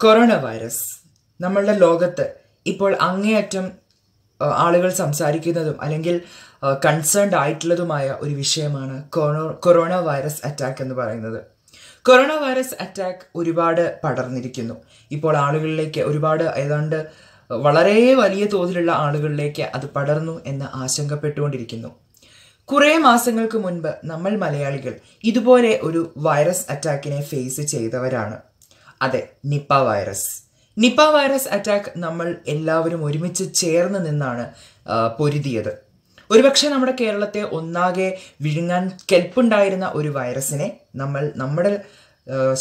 Corona virus. നമ്മളുടെ ലോകത്ത് ഇപ്പോൾ അങ്ങേയറ്റം ആളുകൾ സംസാരിക്കുന്നതും അല്ലെങ്കിൽ കൺസേൺഡ് ആയിട്ടുള്ളതുമായ ഒരു വിഷയമാണ് കൊറോ കൊറോണ വൈറസ് അറ്റാക്ക് എന്ന് പറയുന്നത്. കൊറോണ വൈറസ് അറ്റാക്ക് ഒരുപാട് പടർന്നിരിക്കുന്നു. ഇപ്പോൾ ആളുകളിലേക്ക് ഒരുപാട് ഏതാണ്ട് വളരെ വലിയ തോതിലുള്ള ആളുകളിലേക്ക് അത് പടർന്നു എന്ന് ആശങ്കപ്പെട്ടുകൊണ്ടിരിക്കുന്നു. കുറേ മാസങ്ങൾക്ക് മുൻപ് നമ്മൾ മലയാളികൾ ഇതുപോലെ ഒരു വൈറസ് അറ്റാക്കിനെ ഫേസ് ചെയ്തവരാണ്. അതെ Nipah virus. Nipah virus attack നമ്മൾ എല്ലാവരും ഒരുമിച്ച് ചേർന്ന് നിന്നാണ് പൊരുതിയത്. ഒരുപക്ഷെ നമ്മുടെ കേരളത്തെ ഒന്നാകെ വിഴുങ്ങാൻ കെൽപ്പുണ്ടായിരുന്ന ഒരു വൈറസിനെ നമ്മൾ നമ്മുടെ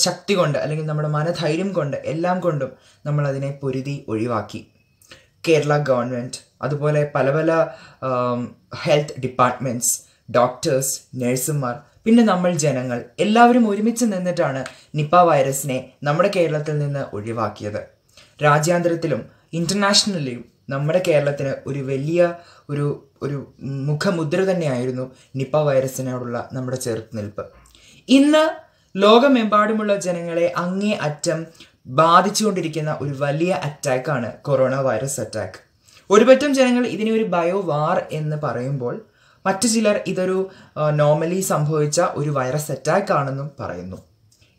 ശക്തി കൊണ്ട് അല്ലെങ്കിൽ നമ്മുടെ മനധൈര്യം കൊണ്ട് എല്ലാം കൊണ്ടും നമ്മൾ അതിനെ പൊരുതി ഒഴിവാക്കി. കേരള ഗവൺമെന്റ് അതുപോലെ പല പല ഹെൽത്ത് ഡിപ്പാർട്ട്മെന്റ്സ് ഡോക്ടേഴ്സ് നഴ്സുമാർ പിന്നെ നമ്മൾ ജനങ്ങൾ എല്ലാവരും ഒരുമിച്ച് നിന്നിട്ടാണ് നിപ്പ വൈറസിനെ നമ്മുടെ കേരളത്തിൽ നിന്ന് ഒഴിവാക്കിയത്. രാജ്യാന്തരത്തിലും ഇന്റർനാഷണലിലും നമ്മുടെ കേരളത്തിന് ഒരു വലിയ ഒരു ഒരു മുഖമുദ്ര തന്നെയായിരുന്നു നിപ്പ വൈറസിനോടുള്ള നമ്മുടെ ചെറുത്തുനിൽപ്പ്. ഇന്ന് ലോകമെമ്പാടുമുള്ള ജനങ്ങളെ അങ്ങേ അറ്റം ബാധിച്ചുകൊണ്ടിരിക്കുന്ന ഒരു വലിയ അറ്റാക്കാണ് കൊറോണ വൈറസ് അറ്റാക്ക് ഒരുപറ്റം ജനങ്ങൾ ഇതിനെ ഒരു ബയോ വാർ എന്ന് പറയുമ്പോൾ മറ്റു ചിലർ ഇതൊരു നോർമലി സംഭവിച്ച ഒരു വൈറസ് അറ്റാക്ക് ആണെന്നും പറയുന്നു.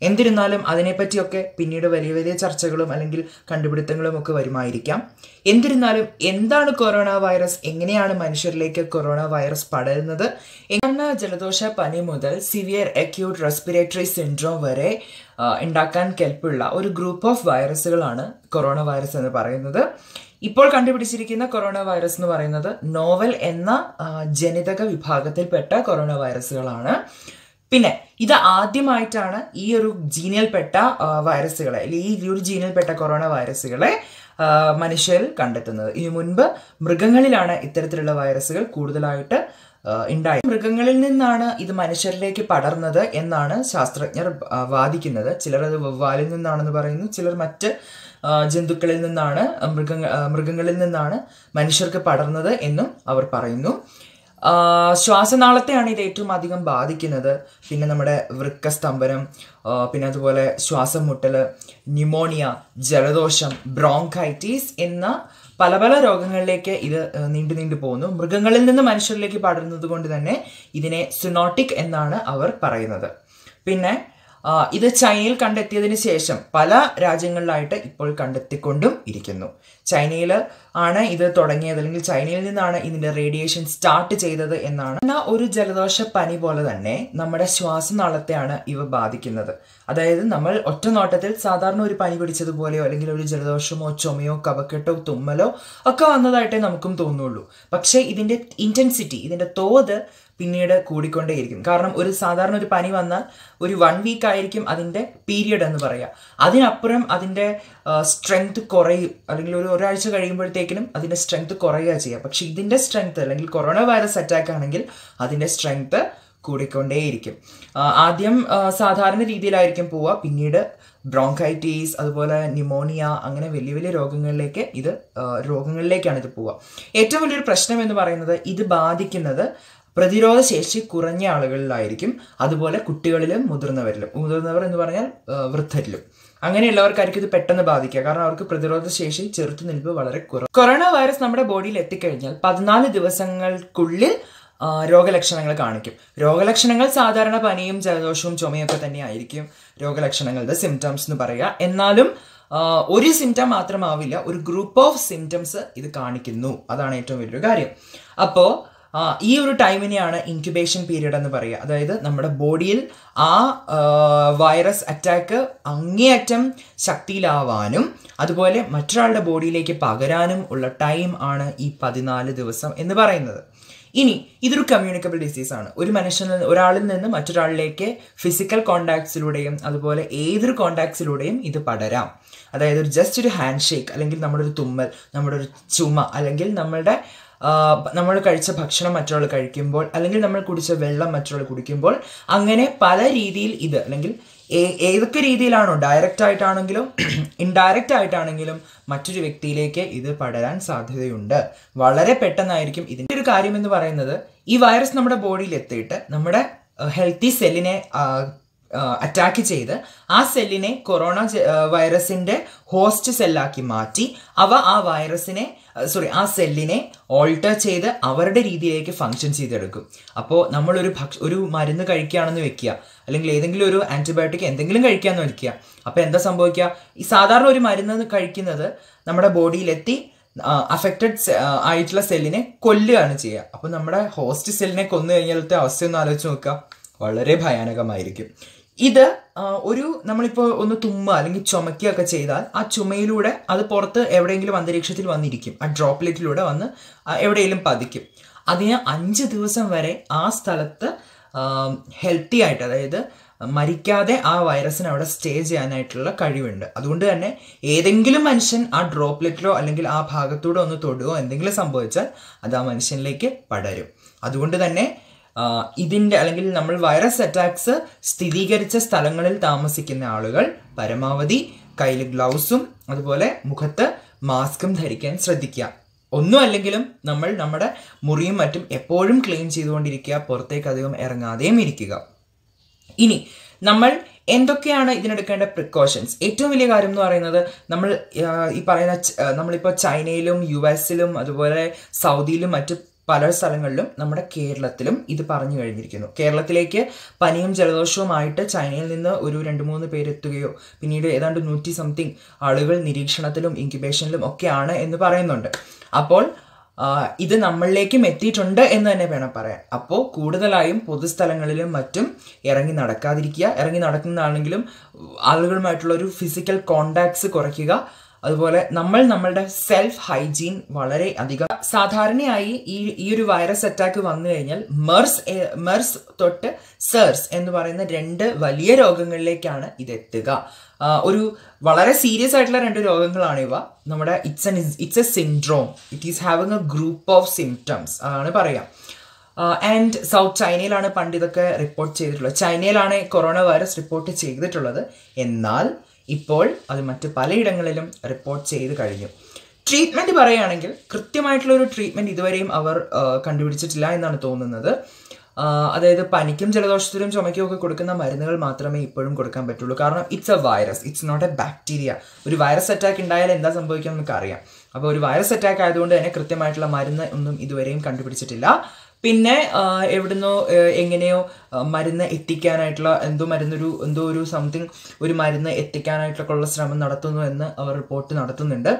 എന്നിരുന്നാലും അതിനെപ്പറ്റിയൊക്കെ പിന്നീട് വലിയ വലിയ ചർച്ചകളും അല്ലെങ്കിൽ കണ്ടുപിടുത്തങ്ങളും ഒക്കെ വരുമായിരിക്കാം. എന്നിരുന്നാലും എന്താണ് കൊറോണ വൈറസ് എങ്ങനെയാണ് മനുഷ്യരിലേക്ക് കൊറോണ വൈറസ് പടരുന്നത്? എന്ന ജലദോഷ പനി മുതൽ സിവിയർ അക്യൂട്ട് റെസ്പിറേറ്ററി സിൻഡ്രോം വരെ ഉണ്ടാക്കാൻ കെൽപ്പുള്ള ഒരു ഗ്രൂപ്പ് ഓഫ് വൈറസുകളാണ് കൊറോണ വൈറസ് എന്ന് പറയുന്നത്. ഇപ്പോൾ കണ്ടുപിടിച്ചിരിക്കുന്ന കൊറോണ വൈറസ് എന്ന് പറയുന്നത് നോവൽ എന്ന ജനിതക വിഭാഗത്തിൽപ്പെട്ട കൊറോണ വൈറസുകളാണ് പിന്നെ ഇത് ആദ്യമായിട്ടാണ് ഈ ഒരു ജീനിയൽപ്പെട്ട വൈറസുകളെ ഈ ഒരു ജീനിയൽപ്പെട്ട കൊറോണ വൈറസുകളെ മനുഷ്യരിൽ കണ്ടെത്തുന്നത്. ഇതിനു മുൻപ് മൃഗങ്ങളിലാണ് ഇത്തരത്തിലുള്ള വൈറസുകൾ കൂടുതലായിട്ട് ഉണ്ടായി. മൃഗങ്ങളിൽ നിന്നാണ് ഇത് മനുഷ്യരിലേക്ക് പടർന്നത് എന്നാണ് ശാസ്ത്രജ്ഞർ വാദിക്കുന്നത്. ചിലർ അത് വവ്വാലിൽ നിന്നാണെന്ന് പറയുന്നു. ചിലർ മറ്റ് ജന്തുക്കളിൽ നിന്നാണ് മൃഗങ്ങ മൃഗങ്ങളിൽ നിന്നാണ് മനുഷ്യർക്ക് പടർന്നത് എന്നും അവർ പറയുന്നു. ശ്വാസനാളത്തെയാണ് ഇത് ഏറ്റവും അധികം ബാധിക്കുന്നത്. പിന്നെ നമ്മുടെ വൃക്കസ്തംഭനം പിന്നെ അതുപോലെ ശ്വാസം മുട്ടൽ ന്യൂമോണിയ ജലദോഷം ബ്രോങ്കൈറ്റീസ് എന്ന പല പല രോഗങ്ങളിലേക്ക് ഇത് നീണ്ടു നീണ്ടു പോകുന്നു. മൃഗങ്ങളിൽ നിന്ന് മനുഷ്യരിലേക്ക് പടരുന്നത് കൊണ്ട് തന്നെ ഇതിനെ സുനോട്ടിക് എന്നാണ് അവർ പറയുന്നത്. പിന്നെ ഇത് ചൈനയിൽ കണ്ടെത്തിയതിന് ശേഷം പല രാജ്യങ്ങളിലായിട്ട് ഇപ്പോൾ കണ്ടെത്തിക്കൊണ്ടും ഇരിക്കുന്നു. ചൈനയിൽ ആണ് ഇത് തുടങ്ങിയത് അല്ലെങ്കിൽ ചൈനയിൽ നിന്നാണ് ഇതിന്റെ റേഡിയേഷൻ സ്റ്റാർട്ട് ചെയ്തത് എന്നാണ് എന്നാൽ ഒരു ജലദോഷ പനി പോലെ തന്നെ നമ്മുടെ ശ്വാസനാളത്തെയാണ് ഇവ ബാധിക്കുന്നത്. അതായത് നമ്മൾ ഒറ്റ നോട്ടത്തിൽ സാധാരണ ഒരു പനി പിടിച്ചതുപോലെയോ അല്ലെങ്കിൽ ഒരു ജലദോഷമോ ചുമയോ കവക്കെട്ടോ തുമ്മലോ ഒക്കെ വന്നതായിട്ടേ നമുക്കും തോന്നുള്ളൂ. പക്ഷേ ഇതിന്റെ ഇന്റൻസിറ്റി ഇതിന്റെ തോത് പിന്നീട് കൂടിക്കൊണ്ടേയിരിക്കും. കാരണം ഒരു സാധാരണ ഒരു പനി വന്നാൽ ഒരു വൺ വീക്ക് ആയിരിക്കും അതിന്റെ പീരിയഡ് എന്ന് പറയുക അതിനപ്പുറം അതിന്റെ സ്ട്രെങ്ത് കുറയും. അല്ലെങ്കിൽ ഒരു ഒരാഴ്ച കഴിയുമ്പോഴത്തേക്കിനും അതിന്റെ സ്ട്രെങ്ത് കുറയുക ചെയ്യുക പക്ഷേ ഇതിന്റെ സ്ട്രെങ്ത് അല്ലെങ്കിൽ കൊറോണ വൈറസ് അറ്റാക്ക് ആണെങ്കിൽ അതിന്റെ സ്ട്രെങ്ത് കൂടിക്കൊണ്ടേയിരിക്കും. ആദ്യം സാധാരണ രീതിയിലായിരിക്കും പോവുക. പിന്നീട് ബ്രോങ്കൈറ്റീസ് അതുപോലെ ന്യൂമോണിയ അങ്ങനെ വലിയ വലിയ രോഗങ്ങളിലേക്ക് ഇത് രോഗങ്ങളിലേക്കാണ് ഇത് പോവുക. ഏറ്റവും വലിയൊരു പ്രശ്നം എന്ന് പറയുന്നത് ഇത് ബാധിക്കുന്നത് പ്രതിരോധ ശേഷി കുറഞ്ഞ ആളുകളിലായിരിക്കും. അതുപോലെ കുട്ടികളിലും മുതിർന്നവരിലും. മുതിർന്നവർ എന്ന് പറഞ്ഞാൽ വൃദ്ധരിലും. അങ്ങനെയുള്ളവർക്കായിരിക്കും ഇത് പെട്ടെന്ന് ബാധിക്കുക. കാരണം അവർക്ക് പ്രതിരോധ ശേഷി ചെറുത്തുനിൽപ്പ് വളരെ കുറവ്. കൊറോണ വൈറസ് നമ്മുടെ ബോഡിയിൽ എത്തിക്കഴിഞ്ഞാൽ പതിനാല് ദിവസങ്ങൾക്കുള്ളിൽ രോഗലക്ഷണങ്ങൾ കാണിക്കും. രോഗലക്ഷണങ്ങൾ സാധാരണ പനിയും ജലദോഷവും ചുമയൊക്കെ തന്നെ ആയിരിക്കും രോഗലക്ഷണങ്ങളുടെ സിംറ്റംസ് എന്ന് പറയുക. എന്നാലും ഒരു സിംറ്റം മാത്രമാവില്ല ഒരു ഗ്രൂപ്പ് ഓഫ് സിംറ്റംസ് ഇത് കാണിക്കുന്നു. അതാണ് ഏറ്റവും വലിയൊരു കാര്യം. അപ്പോൾ ഈ ഒരു ടൈമിനെയാണ് ഇൻക്യുബേഷൻ പീരീഡ് എന്ന് പറയുക. അതായത് നമ്മുടെ ബോഡിയിൽ ആ വൈറസ് അറ്റാക്ക് അങ്ങേയറ്റം ശക്തിയിലാവാനും അതുപോലെ മറ്റൊരാളുടെ ബോഡിയിലേക്ക് പകരാനും ഉള്ള ടൈം ആണ് ഈ പതിനാല് ദിവസം എന്ന് പറയുന്നത്. ഇനി ഇതൊരു കമ്മ്യൂണിക്കബിൾ ഡിസീസ് ആണ്. ഒരു മനുഷ്യനിൽ ഒരാളിൽ നിന്ന് മറ്റൊരാളിലേക്ക് ഫിസിക്കൽ കോണ്ടാക്ട്സിലൂടെയും അതുപോലെ ഏതൊരു കോണ്ടാക്ട്സിലൂടെയും ഇത് പടരാം. അതായത് ഒരു ജസ്റ്റ് ഒരു ഹാൻഡ് ഷേക്ക് അല്ലെങ്കിൽ നമ്മുടെ ഒരു തുമ്മൽ നമ്മുടെ ഒരു ചുമ അല്ലെങ്കിൽ നമ്മളുടെ നമ്മൾ കഴിച്ച ഭക്ഷണം മറ്റൊരാൾ കഴിക്കുമ്പോൾ അല്ലെങ്കിൽ നമ്മൾ കുടിച്ച വെള്ളം മറ്റൊരാൾ കുടിക്കുമ്പോൾ അങ്ങനെ പല രീതിയിൽ ഇത് അല്ലെങ്കിൽ ഏതൊക്കെ രീതിയിലാണോ ഡയറക്റ്റ് ആയിട്ടാണെങ്കിലും ഇൻഡയറക്റ്റ് ആയിട്ടാണെങ്കിലും മറ്റൊരു വ്യക്തിയിലേക്ക് ഇത് പടരാൻ സാധ്യതയുണ്ട്. വളരെ പെട്ടെന്നായിരിക്കും ഇതിന്റെ ഒരു കാര്യം എന്ന് പറയുന്നത് ഈ വൈറസ് നമ്മുടെ ബോഡിയിൽ എത്തിയിട്ട് നമ്മുടെ ഹെൽത്തി സെല്ലിനെ അറ്റാക്ക് ചെയ്ത് ആ സെല്ലിനെ കൊറോണ വൈറസിന്റെ ഹോസ്റ്റ് സെല്ലാക്കി മാറ്റി. അവ ആ വൈറസിനെ സോറി ആ സെല്ലിനെ ഓൾട്ടർ ചെയ്ത് അവരുടെ രീതിയിലേക്ക് ഫങ്ഷൻ ചെയ്തെടുക്കും. അപ്പോൾ നമ്മളൊരു ഭക്ഷ ഒരു മരുന്ന് കഴിക്കുകയാണെന്ന് വെക്കുക. അല്ലെങ്കിൽ ഏതെങ്കിലും ഒരു ആന്റിബയോട്ടിക് എന്തെങ്കിലും കഴിക്കാമെന്ന് വെക്കുക. അപ്പോൾ എന്താ സംഭവിക്കുക? ഈ സാധാരണ ഒരു മരുന്ന് കഴിക്കുന്നത് നമ്മുടെ ബോഡിയിലെത്തി അഫക്റ്റഡ് ആയിട്ടുള്ള സെല്ലിനെ കൊല്ലുകയാണ് ചെയ്യുക. അപ്പോൾ നമ്മുടെ ഹോസ്റ്റ് സെല്ലിനെ കൊന്നു കഴിഞ്ഞാലത്തെ അവസ്ഥ ഒന്ന് ആലോചിച്ച് നോക്കുക. വളരെ ഭയാനകമായിരിക്കും. ഇത് ഒരു നമ്മളിപ്പോൾ ഒന്ന് തുമ്മ അല്ലെങ്കിൽ ചുമക്കുകയൊക്കെ ചെയ്താൽ ആ ചുമയിലൂടെ അത് പുറത്ത് എവിടെയെങ്കിലും അന്തരീക്ഷത്തിൽ വന്നിരിക്കും. ആ ഡ്രോപ്ലെറ്റിലൂടെ വന്ന് എവിടെയെങ്കിലും പതിക്കും. അതിന് അഞ്ച് ദിവസം വരെ ആ സ്ഥലത്ത് ഹെൽത്തി ആയിട്ട് അതായത് മരിക്കാതെ ആ വൈറസിന് അവിടെ സ്റ്റേ ചെയ്യാനായിട്ടുള്ള കഴിവുണ്ട്. അതുകൊണ്ട് തന്നെ ഏതെങ്കിലും മനുഷ്യൻ ആ ഡ്രോപ്ലെറ്റിലോ അല്ലെങ്കിൽ ആ ഭാഗത്തൂടെ ഒന്ന് തൊടുകയോ എന്തെങ്കിലും സംഭവിച്ചാൽ അത് ആ മനുഷ്യനിലേക്ക് പടരും. അതുകൊണ്ട് തന്നെ ഇതിന്റെ അല്ലെങ്കിൽ നമ്മൾ വൈറസ് അറ്റാക്സ് സ്ഥിരീകരിച്ച സ്ഥലങ്ങളിൽ താമസിക്കുന്ന ആളുകൾ പരമാവധി കയ്യിൽ ഗ്ലൗസും അതുപോലെ മുഖത്ത് മാസ്കും ധരിക്കാൻ ശ്രദ്ധിക്കുക. ഒന്നും അല്ലെങ്കിലും നമ്മൾ നമ്മുടെ മുറിയും മറ്റും എപ്പോഴും ക്ലീൻ ചെയ്തുകൊണ്ടിരിക്കുക പുറത്തേക്ക് അധികം ഇറങ്ങാതെയും ഇരിക്കുക. ഇനി നമ്മൾ എന്തൊക്കെയാണ് ഇതിനെടുക്കേണ്ട പ്രിക്കോഷൻസ് ഏറ്റവും വലിയ കാര്യം എന്ന് പറയുന്നത് നമ്മൾ ഈ പറയുന്ന നമ്മളിപ്പോൾ ചൈനയിലും യു എസിലും അതുപോലെ സൗദിയിലും മറ്റ് പല സ്ഥലങ്ങളിലും നമ്മുടെ കേരളത്തിലും ഇത് പറഞ്ഞു കഴിഞ്ഞിരിക്കുന്നു. കേരളത്തിലേക്ക് പനിയും ജലദോഷവുമായിട്ട് ചൈനയിൽ നിന്ന് ഒരു രണ്ട് മൂന്ന് പേരെത്തുകയോ പിന്നീട് ഏതാണ്ട് നൂറ്റി സംതിങ് ആളുകൾ നിരീക്ഷണത്തിലും ഇൻക്യുബേഷനിലും ഒക്കെയാണ് എന്ന് പറയുന്നുണ്ട്. അപ്പോൾ ഇത് നമ്മളിലേക്കും എത്തിയിട്ടുണ്ട് എന്ന് തന്നെ വേണം പറയാൻ. അപ്പോൾ കൂടുതലായും പൊതുസ്ഥലങ്ങളിലും മറ്റും ഇറങ്ങി നടക്കാതിരിക്കുക ഇറങ്ങി നടക്കുന്നതാണെങ്കിലും ആളുകളുമായിട്ടുള്ള ഒരു ഫിസിക്കൽ കോണ്ടാക്ട്സ് കുറയ്ക്കുക അതുപോലെ നമ്മൾ നമ്മളുടെ സെൽഫ് ഹൈജീൻ വളരെ അധികം. സാധാരണയായി ഈ ഈ ഒരു വൈറസ് അറ്റാക്ക് വന്നു കഴിഞ്ഞാൽ മെർസ് മെർസ് തൊട്ട് സെർസ് എന്ന് പറയുന്ന രണ്ട് വലിയ രോഗങ്ങളിലേക്കാണ് ഇത് എത്തുക. ഒരു വളരെ സീരിയസ് ആയിട്ടുള്ള രണ്ട് രോഗങ്ങളാണ് ഇവ. നമ്മുടെ it's an it's a syndrome it is having a group of symptoms ആണ് പറയാം. ആൻഡ് സൗത്ത് ചൈനയിലാണ് പണ്ട് ഇതൊക്കെ റിപ്പോർട്ട് ചെയ്തിട്ടുള്ളത്. ചൈനയിലാണ് കൊറോണ വൈറസ് റിപ്പോർട്ട് ചെയ്തിട്ടുള്ളത്. എന്നാൽ ഇപ്പോൾ അത് മറ്റ് പലയിടങ്ങളിലും റിപ്പോർട്ട് ചെയ്ത് കഴിഞ്ഞു. ട്രീറ്റ്മെന്റ് പറയുകയാണെങ്കിൽ കൃത്യമായിട്ടുള്ളൊരു ട്രീറ്റ്മെന്റ് ഇതുവരെയും അവർ കണ്ടുപിടിച്ചിട്ടില്ല എന്നാണ് തോന്നുന്നത്. അതായത് പനിക്കും ജലദോഷത്തിനും ചുമയ്ക്കും ഒക്കെ കൊടുക്കുന്ന മരുന്നുകൾ മാത്രമേ ഇപ്പോഴും കൊടുക്കാൻ പറ്റുള്ളൂ. കാരണം it's a virus it's not a bacteria ഒരു വൈറസ് അറ്റാക്ക് ഉണ്ടായാൽ എന്താ സംഭവിക്കുക നമുക്ക് അറിയാം അപ്പോൾ ഒരു വൈറസ് അറ്റാക്ക് ആയതുകൊണ്ട് തന്നെ കൃത്യമായിട്ടുള്ള മരുന്ന് ഒന്നും ഇതുവരെയും കണ്ടുപിടിച്ചിട്ടില്ല. പിന്നെ എവിടുന്നോ എങ്ങനെയോ മരുന്ന് എത്തിക്കാനായിട്ടുള്ള എന്തോ മരുന്നൊരു എന്തോ ഒരു സംതിങ് ഒരു മരുന്ന് എത്തിക്കാനായിട്ടുള്ള ശ്രമം നടത്തുന്നു എന്ന് അവർ റിപ്പോർട്ട് നടത്തുന്നുണ്ട്.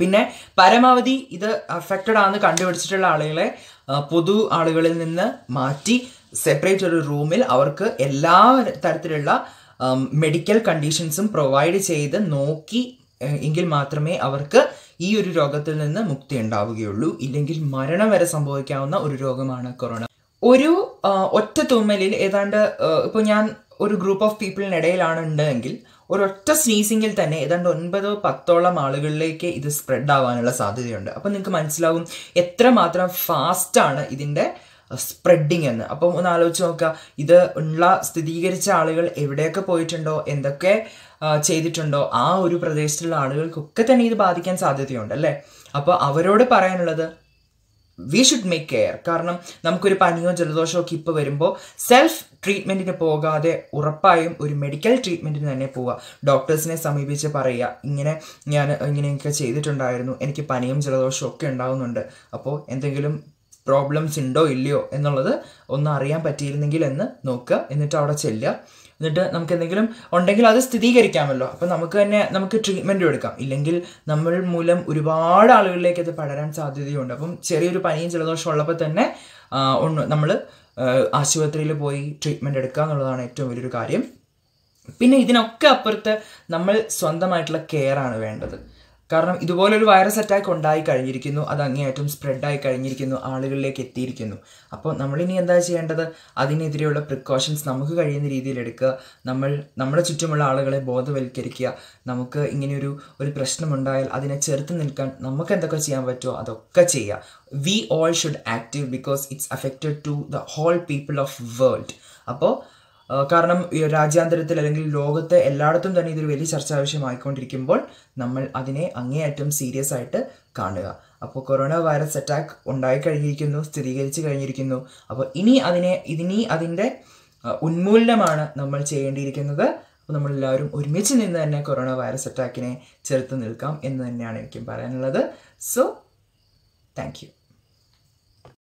പിന്നെ പരമാവധി ഇത് അഫക്റ്റഡ് ആണെന്ന് കണ്ടുപിടിച്ചിട്ടുള്ള ആളുകളെ പൊതു ആളുകളിൽ നിന്ന് മാറ്റി സെപ്പറേറ്റ് ഒരു റൂമിൽ അവർക്ക് എല്ലാ തരത്തിലുള്ള മെഡിക്കൽ കണ്ടീഷൻസും പ്രൊവൈഡ് ചെയ്ത് നോക്കി എങ്കിൽ മാത്രമേ അവർക്ക് ഈ ഒരു രോഗത്തിൽ നിന്ന് മുക്തി ഉണ്ടാവുകയുള്ളൂ. ഇല്ലെങ്കിൽ മരണം വരെ സംഭവിക്കാവുന്ന ഒരു രോഗമാണ് കൊറോണ. ഒരു ഒറ്റ തുമ്മലിൽ ഏതാണ്ട് ഇപ്പോൾ ഞാൻ ഒരു ഗ്രൂപ്പ് ഓഫ് പീപ്പിളിനിടയിലാണ് ഉണ്ടെങ്കിൽ ഒരൊറ്റ സ്നീസിങ്ങിൽ തന്നെ ഏതാണ്ട് ഒൻപതോ പത്തോളം ആളുകളിലേക്ക് ഇത് സ്പ്രെഡ് ആവാനുള്ള സാധ്യതയുണ്ട്. അപ്പം നിങ്ങൾക്ക് മനസ്സിലാവും എത്രമാത്രം ഫാസ്റ്റാണ് ഇതിന്റെ സ്പ്രെഡിങ് എന്ന്. അപ്പം ഒന്ന് ആലോചിച്ച് നോക്കുക ഇത് ഉള്ള സ്ഥിരീകരിച്ച ആളുകൾ എവിടെയൊക്കെ പോയിട്ടുണ്ടോ എന്തൊക്കെ ചെയ്തിട്ടുണ്ടോ ആ ഒരു പ്രദേശത്തുള്ള ആളുകൾക്കൊക്കെ തന്നെ ഇത് ബാധിക്കാൻ സാധ്യതയുണ്ട് അല്ലേ? അപ്പോൾ അവരോട് പറയാനുള്ളത് വി ഷുഡ് മേക്ക് കെയർ കാരണം നമുക്കൊരു പനിയോ ജലദോഷമോ ഒക്കെ ഇപ്പോൾ വരുമ്പോൾ സെൽഫ് ട്രീറ്റ്മെന്റിന് പോകാതെ ഉറപ്പായും ഒരു മെഡിക്കൽ ട്രീറ്റ്മെന്റിന് തന്നെ പോവുക. ഡോക്ടേഴ്സിനെ സമീപിച്ച് പറയുക ഇങ്ങനെ ഞാൻ ഇങ്ങനെയൊക്കെ ചെയ്തിട്ടുണ്ടായിരുന്നു എനിക്ക് പനിയും ജലദോഷവും ഒക്കെ ഉണ്ടാവുന്നുണ്ട്. അപ്പോൾ എന്തെങ്കിലും പ്രോബ്ലംസ് ഉണ്ടോ ഇല്ലയോ എന്നുള്ളത് ഒന്ന് അറിയാൻ പറ്റിയിരുന്നെങ്കിൽ എന്ന് നോക്കുക. എന്നിട്ട് അവിടെ ചെല്ലുക. എന്നിട്ട് നമുക്ക് എന്തെങ്കിലും ഉണ്ടെങ്കിൽ അത് സ്ഥിരീകരിക്കാമല്ലോ. അപ്പം നമുക്ക് തന്നെ നമുക്ക് ട്രീറ്റ്മെന്റും എടുക്കാം. ഇല്ലെങ്കിൽ നമ്മൾ മൂലം ഒരുപാട് ആളുകളിലേക്ക് അത് പടരാൻ സാധ്യതയുണ്ട്. അപ്പം ചെറിയൊരു പനിയും ജലദോഷം ഉള്ളപ്പോൾ തന്നെ ഒന്ന് നമ്മൾ ആശുപത്രിയിൽ പോയി ട്രീറ്റ്മെന്റ് എടുക്കുക എന്നുള്ളതാണ് ഏറ്റവും വലിയൊരു കാര്യം. പിന്നെ ഇതിനൊക്കെ അപ്പുറത്ത് നമ്മൾ സ്വന്തമായിട്ടുള്ള കെയർ ആണ് വേണ്ടത്. കാരണം ഇതുപോലൊരു വൈറസ് അറ്റാക്ക് ഉണ്ടായി കഴിഞ്ഞിരിക്കുന്നു അത് അങ്ങേയറ്റം സ്പ്രെഡായി കഴിഞ്ഞിരിക്കുന്നു ആളുകളിലേക്ക് എത്തിയിരിക്കുന്നു. അപ്പോൾ നമ്മളിനി എന്താ ചെയ്യേണ്ടത്? അതിനെതിരെയുള്ള പ്രിക്കോഷൻസ് നമുക്ക് കഴിയുന്ന രീതിയിൽ എടുക്കുക. നമ്മൾ നമ്മുടെ ചുറ്റുമുള്ള ആളുകളെ ബോധവൽക്കരിക്കുക. നമുക്ക് ഇങ്ങനെയൊരു ഒരു പ്രശ്നമുണ്ടായാൽ അതിനെ ചെറുത്ത് നിൽക്കാൻ നമുക്ക് എന്തൊക്കെ ചെയ്യാൻ പറ്റുമോ അതൊക്കെ ചെയ്യുക. We all should active because it's affected to the whole people of world അപ്പോൾ കാരണം രാജ്യാന്തരത്തിൽ അല്ലെങ്കിൽ ലോകത്തെ എല്ലായിടത്തും തന്നെ ഇതൊരു വലിയ ചർച്ചാ വിഷയമായിക്കൊണ്ടിരിക്കുമ്പോൾ നമ്മൾ അതിനെ അങ്ങേയറ്റം സീരിയസ് ആയിട്ട് കാണുക. അപ്പോൾ കൊറോണ വൈറസ് അറ്റാക്ക് ഉണ്ടായി കഴിഞ്ഞിരിക്കുന്നു സ്ഥിരീകരിച്ച് കഴിഞ്ഞിരിക്കുന്നു. അപ്പോൾ ഇനി അതിനെ ഇനി അതിന്റെ ഉന്മൂലനമാണ് നമ്മൾ ചെയ്യേണ്ടിയിരിക്കുന്നത്. അപ്പോൾ നമ്മളെല്ലാവരും ഒരുമിച്ച് നിന്ന് തന്നെ കൊറോണ വൈറസ് അറ്റാക്കിനെ ചെറുത്ത് നിൽക്കാം എന്ന് തന്നെയാണ് എനിക്ക് പറയാനുള്ളത്. So thank